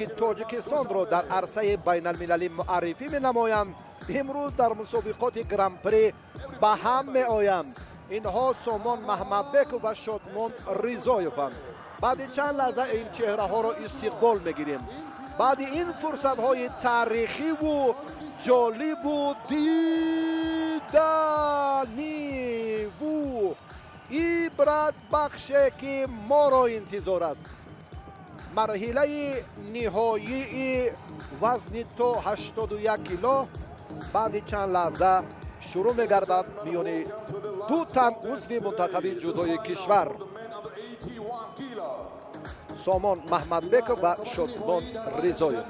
که تاجیکستان در عرصه بین المللی معرفی می نمایند امروز در مسابقات گرانپری به هم می آیند اینها سامان محمدبک و شادمان ریزایفند بعد چند لحظه این چهره ها را استقبال می‌گیریم. بعد این فرصت های تاریخی و جالب و دیدنی و عبرت بخشه که ما را انتظار است. مرحله نهایی وزن تا 81 کیلو. بعد چند لحظه شروع میگردد میان دو تن عضو منتخب جدای کشور. سامان محمدبک و شادمان رضایف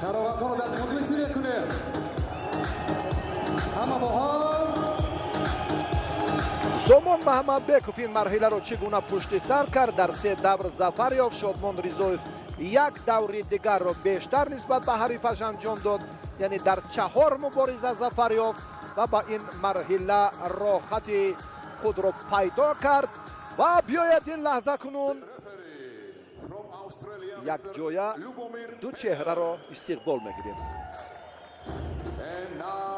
سامان محمدبکов این مرحله چگونه پشت سر کرد در سه دور زفر یافت شادمان رضایف یک دوری دیگر را بیشتر نسبت به حریفش انجام داد یعنی در چهار مبارزه زفر یافت و با این مرحله راحت خود را پیدا کرد و بیاید این لحظه کنون یک جایه دو چهره را استقبال می‌گیریم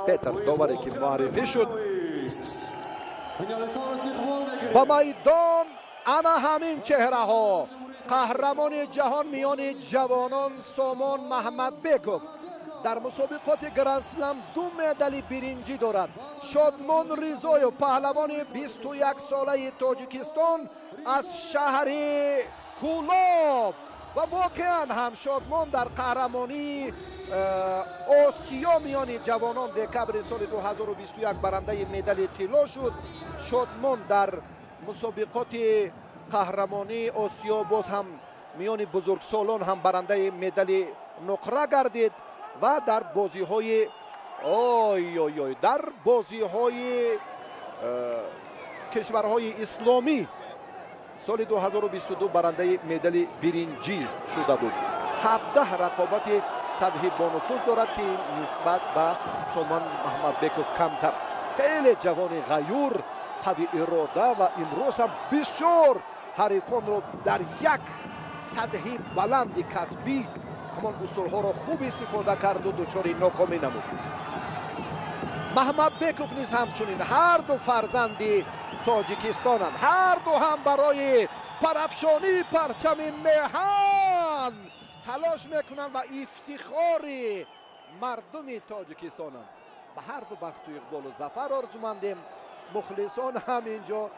پتر داوری که معرفی شد با میدان انا همین چهره ها قهرمان جهان میان جوانان سامان محمد بکوف در مسابقات گرانسلم دو مدال برنجی دارد شادمان و پهلوان 21 ساله تاجیکستان از شهر کولاب و واقعا هم شادمان در قهرمانی آسیا میان جوانان دکبر سال 2021 برنده مدال طلا شد. شادمان در مسابقات قهرمانی آسیا باز هم میان بزرگسالان هم برنده مدال نقره گردید و در بازی های آی آی آی در بازی های کشورهای اسلامی سال 2022 برنده مدال برینجی شده بود. 17 رقابت سطح بانفوز دارد که نسبت به سامان محمد بکوف کمتر است. خیلی جوان غیور قوی اراده و امروز هم بسیار حریفان رو در یک سطح بلند کسبی همان ها را خوب استفاده کرد و دچار ناکامی نمود. محمد بکوف نیز همچنین هر دو فرزندی تاجیکستانند هر دو هم برای پرافشانی پرچم نهان تلاش می‌کنند و افتخاری مردم تاجیکستانند به هر دو بخت و اقبال و زفر آرزومندیم. مخلصان همینجا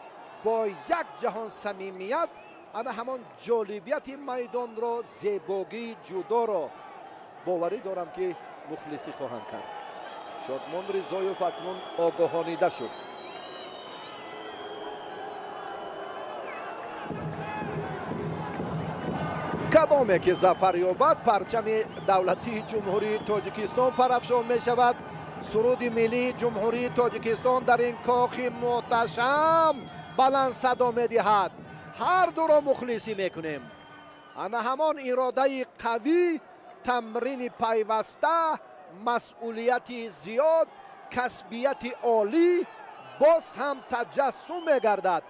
با یک جهان صمیمیت انا همان جالبیت میدان را زیباگی جدا را باوری دارم که مخلصی خواهند کرد. شادمان رضایف اکنون آگاهانیده شد. کدامه که زفر یابد پرچم دولتی جمهوری تاجیکستان پرافشان می شود سرود ملی جمهوری تاجیکستان در این کاخ محتشم بلند صدا می دهد هر دو را مخلصی می‌کنیم انا همان اراده قوی تمرین پیوسته مسئولیت زیاد کسبیت عالی باز هم تجسم میگردد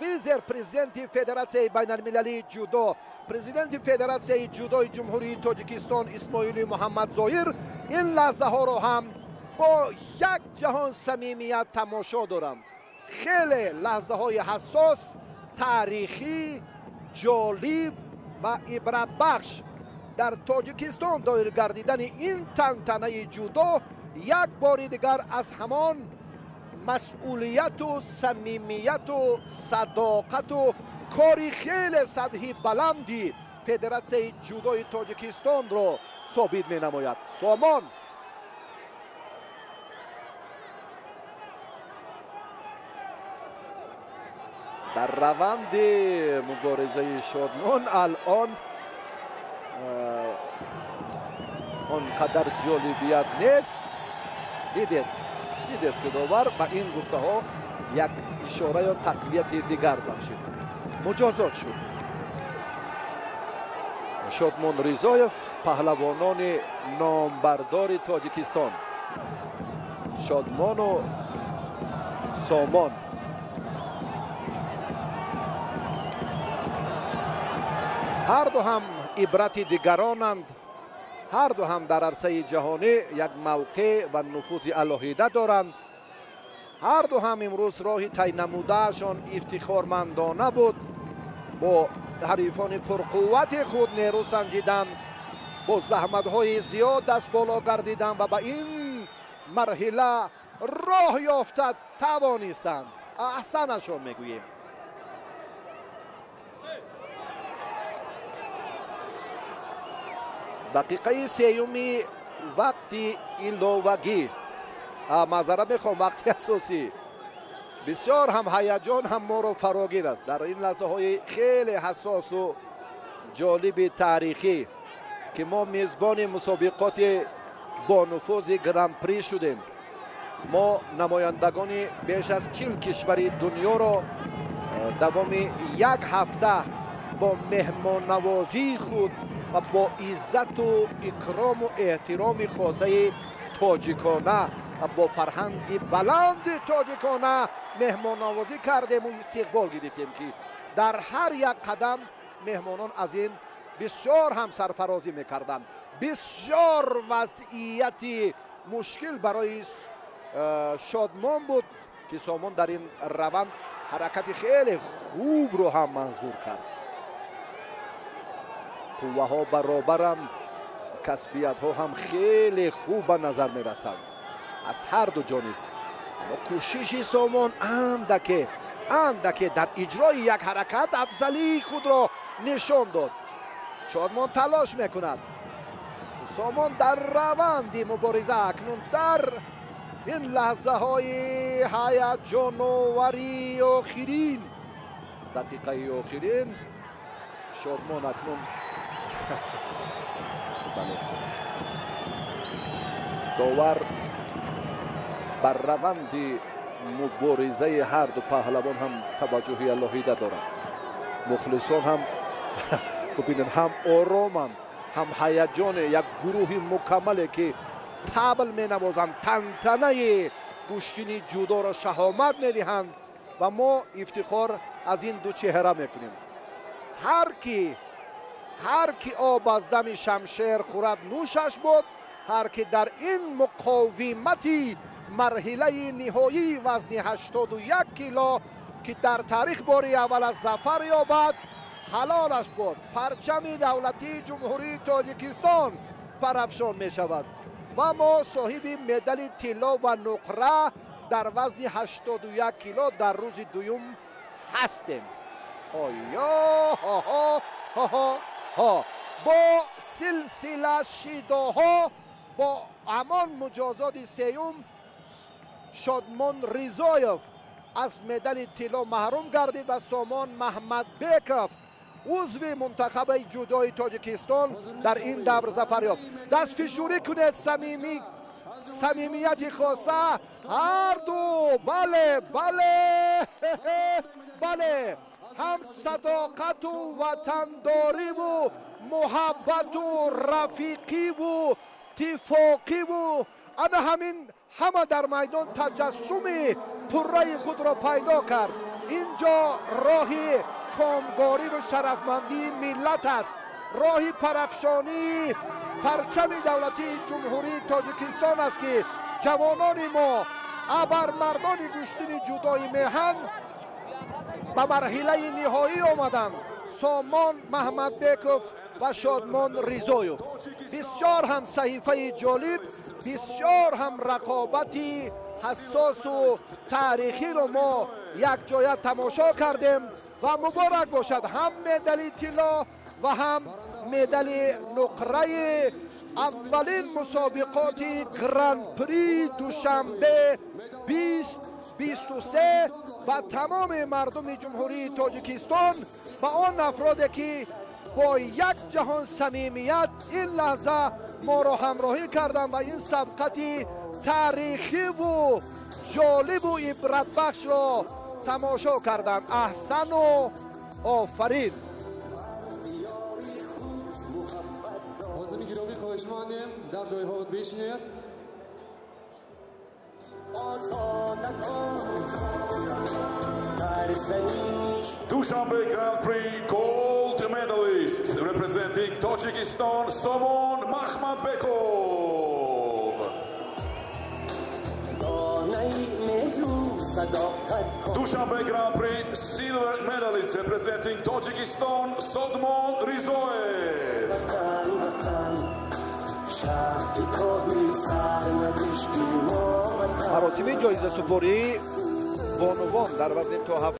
ویزر پرزیدنت فدراسیون بین المللی جودو پرزیدنت فدراسیون جودوی جمهوری تاجیکستان اسماعیل محمد زایر این لحظه ها رو هم با یک جهان صمیمیت تماشا دارم خیلی لحظه های حساس تاریخی جالب و عبرت در تاجیکستان دایر گردیدن این تنتنه مسئولیت و صمیمیت و صداقت و کاری خیلی سطحی بلندی. فدراسیون جودوی تاجیکستان را ثابت می نماید سامان. در روند مبارزه شادمان الان آنقدر جالبیت نیست. دیدید. دیدید که داور به این گفته ها یک اشاره یا تقویت دیگر بخشید. مجازات شد. شادمان ریزایف پهلوانان نامبردار تاجیکستان. شادمان و سامان. هر دو هم در عرصه جهانی یک موقع و نفوذ الهیده دارند. هر دو هم امروز راهی طی نمودهشان افتخارمندانه بود. با حریفان پرقوت خود نیرو سنجیدند با زحمت های زیاد دست بالا گردیدند و به این مرحله راه یافتد توانیستند احسنشان می‌گوییم. دقیقه سیومی وقتی ایلووگی معذرت می‌خوام وقتی اساسی بسیار هم هیجان هم ما رو فراگیر است. در این لحظه های خیلی حساس و جالب تاریخی که ما میزبان مسابقات با نفوذ گرانپری شدیم. ما نمایندگان بیش از چیل کشوری دنیا رو دوام یک هفته با مهمان نوازی خود و با عزت و اکرام و احترام خوازه تاجیکانه و با فرهنگ بلند تاجیکانه مهمان نوازی کردیم و استقبال گرفتیم که در هر یک قدم مهمانان از این بسیار هم سرفرازی می‌کردند. بسیار وضعیت مشکل برای شادمان بود که سامان در این روند حرکت خیلی خوب رو هم منظور کرد. قوه ها برابرم. کسبیت ها هم خیلی خوب به نظر می رسند از هر دو جانب. کوشش سامان اندکه اندکه در اجرای یک حرکت افضلی خود را نشان داد. شادمان تلاش می‌کند. سامان در روند مبارزه اکنون در این لحظه های حیات جانواری آخرین. دقیقه آخرین. شادمان اکنون داور بر روند مبارزه هر دو پهلوان هم توجهی الهیده دارد مخلصان هم ببینن هم آرامند هم هیجان یک گروه مکمله که تبل می نوازند تنتنه گوشتین جودا را شهامت می دهند و ما افتخار از این دو چهره می‌کنیم. هر کی هر کی آب از دم شمشیر خورد نوشش بود. هر کی در این مقاومتی مرحله نهایی وزن 81 کیلو که در تاریخ باری اول از زفر یابد حلالش بود. پرچم دولتی جمهوری تاجیکستان پرفشان می شود. و ما صاحب مدال طلا و نقره در وزن 81 کیلو در روز دوم هستیم. آیا؟ ها ها ها ها. ها با سلسله شیداها با امان مجازات سیوم شادمان ریزایف از مدال طلا محروم گردید و سامان محمد بیکف عضو منتخب جدای تاجیکستان در این دبر زفر یافت. دست فشوری کنه صمیمی صمیمیت خاصه. هر دو بله بله بله. هم صداقت و وطنداری و محبت و رفیقی و تیفاقی و انا همین همه در میدان تجسم پره خود را پیدا کرد. اینجا راه کامگاری و شرفمندی ملت است. راه پرفشانی پرچم دولتی جمهوری تاجیکستان است که جوانان ما ابر مردان گوشتین جدای مهن به مرحله نهایی آمدند سامان محمد بیکوف و شادمان ریزویو. بسیار هم صحیفه جالب بسیار هم رقابتی حساس و تاریخی رو ما یک جای تماشا کردیم و مبارک باشد هم مدلی تیلا و هم مدل نقره اولین مسابقات گران پری دوشنبه 20 23 و تمام مردم جمهوری تاجیکستان و آن افرادی که با یک جهان صمیمیت این لحظه ما را همراهی کردند و این سبقت تاریخی و جالب و عبرت بخش رو تماشا کردند. احسن و آفرین. آزمی گرامی خواهش مانیم در جای خود بشینید. Dushanbe Grand Prix gold medalist representing Tajikistan, Somon Makhmadbekov. Dushanbe Grand Prix silver medalist representing Tajikistan, Sodmon Rizoev. مراتب جایزه سپری بانوان در وزن تا